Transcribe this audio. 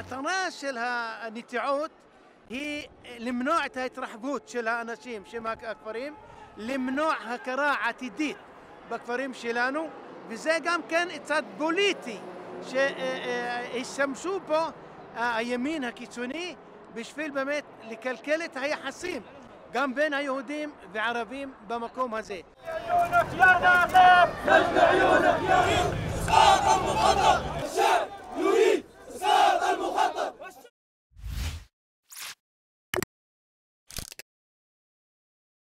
متناشلها نتعود هي لمنوع تترحبوت شلا أناشيم شماك أكفريم لمنوع هكراعة تديت بكفريم شلانو وزي قام كان اتصاد بوليتي شيشمشو آه، آه، بو اليمين آه، هكيتوني بشفيل بمت لكلكلت هي حسيم قام بين يهوديم وعربيم بمقوم هزي يا يونس يا ناصر